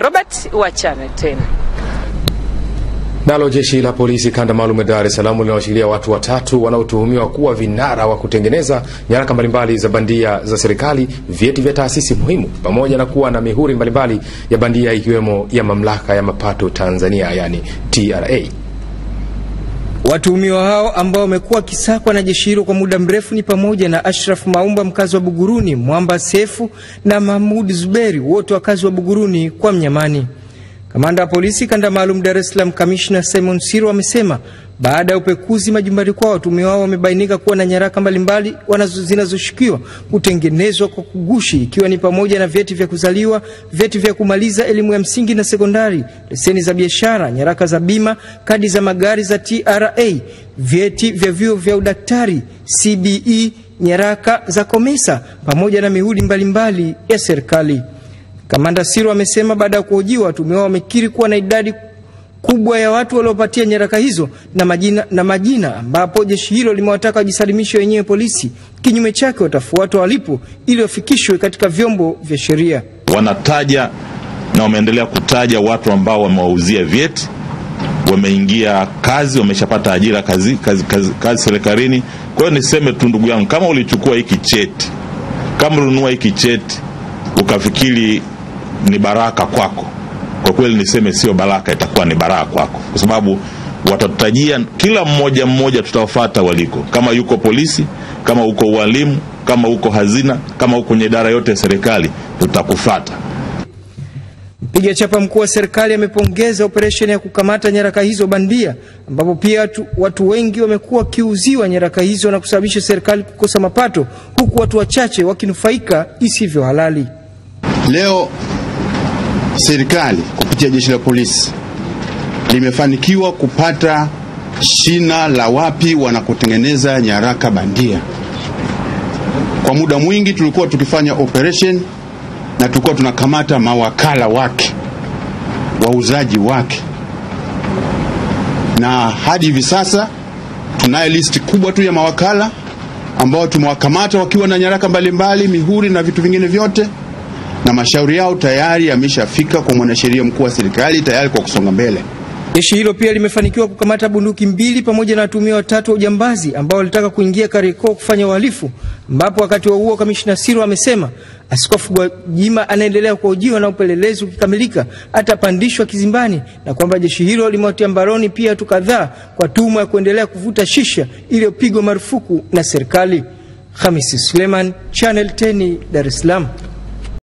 Robert uachane tena. Nalo jeshi la polisi kanda maalum ya Dar es Salaam linawashikilia watu watatu wanaotuhumiwa kuwa vinara wa kutengeneza nyaraka mbalimbali za bandia za serikali, vyeti vya taasisi muhimu, pamoja na kuwa na mihuri mbalimbali ya bandia ikiwemo ya mamlaka ya mapato Tanzania, yani TRA. Watuhumiwa hao ambao wamekuwa wakisakwa na jeshi hilo kwa muda mrefu ni pamoja na Ashraf Maumba mkazi wa Buguruni, Mwamba Sefu na Mahmud Zuberi wote wakazi wa Buguruni kwa Mnyamani. Kamanda wa polisi kanda maalum Dar es Salaam kamishna Simon Siro amesema baada ya upekuzi majumbani kwao watuhumiwa hao wamebainika kuwa na nyaraka mbalimbali zinazoshukiwa kutengenezwa kwa kugushi, ikiwa ni pamoja na vyeti vya kuzaliwa, vyeti vya kumaliza elimu ya msingi na sekondari, leseni za biashara, nyaraka za bima, kadi za magari za TRA, vyeti vya vyuo vya udaktari CBE, nyaraka za komesa pamoja na mihuri mbalimbali ya serikali. Kamanda Siro amesema baada ya kuhojiwa watuhumiwa wamekiri kuwa na idadi kubwa ya watu waliopatia nyaraka hizo na majina, na majina ambapo jeshi hilo limewataka wajisalimishe wenyewe polisi, kinyume chake watafuatwa walipo ili wafikishwe katika vyombo vya sheria. Wanataja na wameendelea kutaja watu ambao wamewauzia vyeti, wameingia kazi, wameshapata ajira kazi, kazi, kazi, kazi serikalini. Kwa hiyo niseme tu ndugu yangu, kama ulichukua hiki cheti, kama ulinunua hiki cheti ukafikiri ni baraka kwako, kwa kweli niseme sio baraka, itakuwa ni baraka kwako, kwa sababu watatutajia kila mmoja mmoja, tutawafata waliko, kama yuko polisi, kama uko ualimu, kama uko hazina, kama uko kwenye idara yote ya serikali, tutakufata. Mpiga chapa mkuu wa serikali amepongeza operesheni ya kukamata nyaraka hizo bandia, ambapo pia watu, watu wengi wamekuwa wakiuziwa nyaraka hizo na kusababisha serikali kukosa mapato, huku watu wachache wakinufaika isivyo halali. Leo serikali kupitia jeshi la polisi limefanikiwa kupata shina la wapi wanakotengeneza nyaraka bandia. Kwa muda mwingi tulikuwa tukifanya operation na tulikuwa tunakamata mawakala wake, wauzaji wake, na hadi hivi sasa tunaye listi kubwa tu ya mawakala ambao tumewakamata wakiwa na nyaraka mbalimbali, mihuri na vitu vingine vyote na mashauri yao tayari yameshafika kwa mwanasheria mkuu wa serikali tayari kwa kusonga mbele. Jeshi hilo pia limefanikiwa kukamata bunduki mbili pamoja na watumia watatu wa ujambazi ambao walitaka kuingia Kariakoo kufanya uhalifu, ambapo wakati wa huo kamishna Siro amesema Askofu Gwajima anaendelea kuhojiwa na upelelezi ukikamilika atapandishwa kizimbani, na kwamba jeshi hilo limewatia mbaroni pia watu kadhaa kwa tuhuma ya kuendelea kuvuta shisha iliyopigwa marufuku na serikali. Hamisi Suleiman, Channel 10, Dar es Salaam.